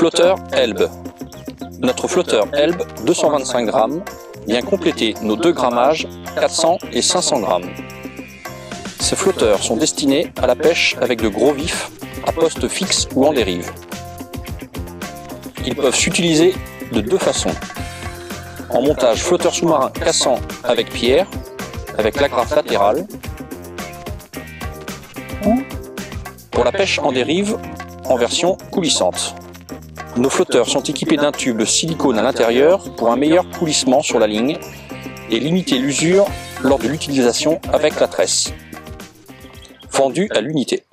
Flotteur Elbe. Notre flotteur Elbe 225 grammes vient compléter nos deux grammages 400 et 500 grammes. Ces flotteurs sont destinés à la pêche avec de gros vifs, à poste fixe ou en dérive. Ils peuvent s'utiliser de deux façons. En montage flotteur sous-marin cassant avec pierre, avec l'agrafe latérale. Ou pour la pêche en dérive en version coulissante. Nos flotteurs sont équipés d'un tube silicone à l'intérieur pour un meilleur coulissement sur la ligne et limiter l'usure lors de l'utilisation avec la tresse. Vendu à l'unité.